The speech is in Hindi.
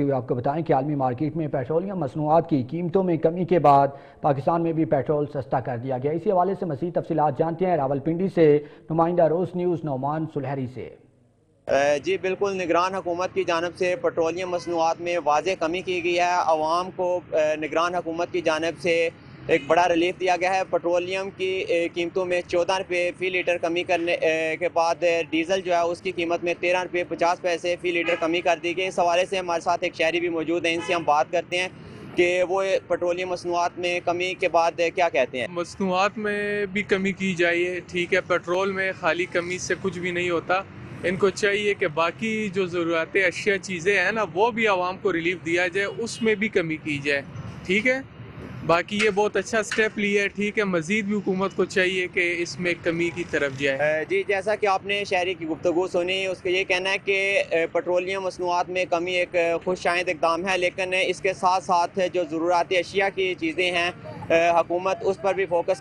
करते हुए आपको बताएँ कि आलमी मार्केट में पेट्रोलियम मसनूआत की कीमतों में कमी के बाद पाकिस्तान में भी पेट्रोल सस्ता कर दिया गया। इसी हवाले से मजीद तफसीत जानते हैं रावलपिंडी से नुमाइंदा रोज न्यूज़ नौमान सुलहरी से। जी, बिल्कुल, निगरान हुकूमत की जानब से पेट्रोलियम मसनूआत में वाज कमी की गई है। आवाम को निगरान हुकूमत की जानब से एक बड़ा रिलीफ दिया गया है पेट्रोलियम की कीमतों में चौदह रुपये फ़ी लीटर कमी करने के बाद डीज़ल जो है उसकी कीमत में तेरह रुपये पचास पैसे फ़ी लीटर कमी कर दी गई। इस हवाले से हमारे साथ एक शहरी भी मौजूद है, इनसे हम बात करते हैं कि वो पेट्रोलियम मसनूआत में कमी के बाद क्या कहते हैं? मसनूआत में भी कमी की जाए ठीक है पेट्रोल में खाली कमी से कुछ भी नहीं होता। इनको चाहिए कि बाकी जो ज़रूरत अशिया चीज़ें हैं ना, वो भी आवाम को रिलीफ दिया जाए, उसमें भी कमी की जाए, ठीक है? बाकी ये बहुत अच्छा स्टेप लिया है, ठीक है, मजीद भी हुकूमत को चाहिए कि इसमें कमी की तरफ़ जाए। जी, जैसा कि आपने शहरी की गुफ्तु सुनी, उसका ये कहना है कि पेट्रोलियम मसनूआत में कमी एक खुश आयद इकदाम है, लेकिन इसके साथ साथ जो ज़रूरती अशिया की चीज़ें हैं हकूमत उस पर भी फोकस